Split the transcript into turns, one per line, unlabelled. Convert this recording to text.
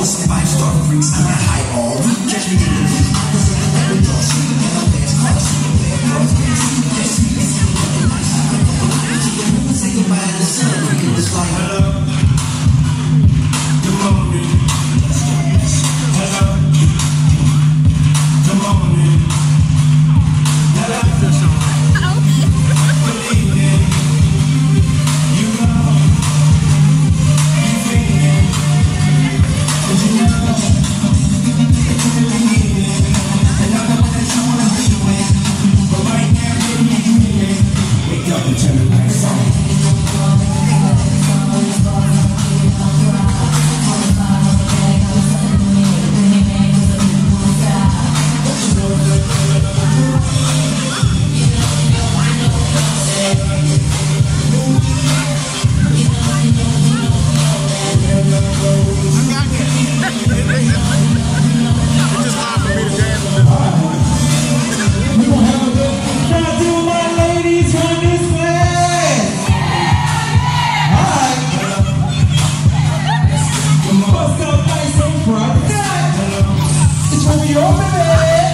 Jesus Christ.
Subió, bebé.